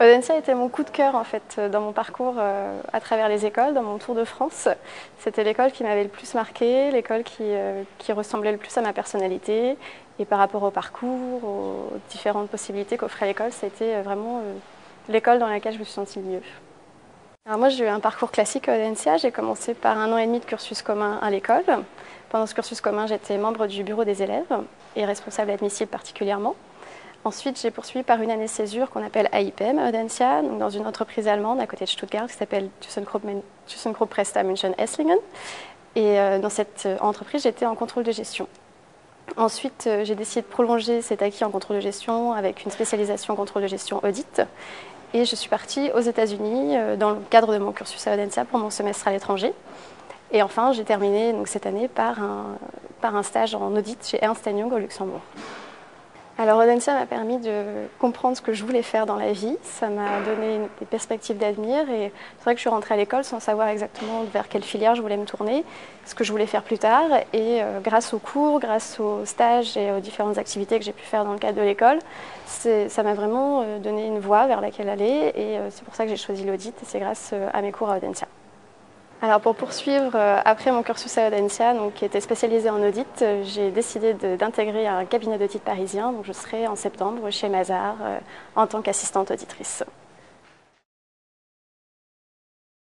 Audencia était mon coup de cœur en fait dans mon parcours euh, à travers les écoles, dans mon tour de France. C'était l'école qui m'avait le plus marqué, l'école qui, euh, ressemblait le plus à ma personnalité. Et par rapport au parcours, aux différentes possibilités qu'offrait l'école, c'était vraiment euh, l'école dans laquelle je me suis sentie le mieux. Alors moi j'ai eu un parcours classique à Audencia, j'ai commencé par un an et demi de cursus commun à l'école. Pendant ce cursus commun j'étais membre du bureau des élèves et responsable admissible particulièrement. Ensuite, j'ai poursuivi par une année césure qu'on appelle AIPM à Audencia, dans une entreprise allemande à côté de Stuttgart qui s'appelle ThyssenKrupp Presta München Esslingen. Et euh, dans cette euh, entreprise, j'étais en contrôle de gestion. Ensuite, euh, j'ai décidé de prolonger cet acquis en contrôle de gestion avec une spécialisation en contrôle de gestion audit. Et je suis partie aux États-Unis dans le cadre de mon cursus à Audencia pour mon semestre à l'étranger. Et enfin, j'ai terminé cette année par un stage en audit chez Ernst Young au Luxembourg. Alors Audencia m'a permis de comprendre ce que je voulais faire dans la vie, ça m'a donné des perspectives d'avenir et c'est vrai que je suis rentrée à l'école sans savoir exactement vers quelle filière je voulais me tourner, ce que je voulais faire plus tard et euh, grâce aux cours, grâce aux stages et aux différentes activités que j'ai pu faire dans le cadre de l'école, ça m'a vraiment euh, donné une voie vers laquelle aller et euh, c'est pour ça que j'ai choisi l'audit et c'est grâce à mes cours à Audencia. Alors pour poursuivre, euh, après mon cursus à Audencia, donc, qui était spécialisé en audit, euh, j'ai décidé d'intégrer un cabinet d'audit parisien. Donc je serai en septembre chez Mazar euh, en tant qu'assistante auditrice.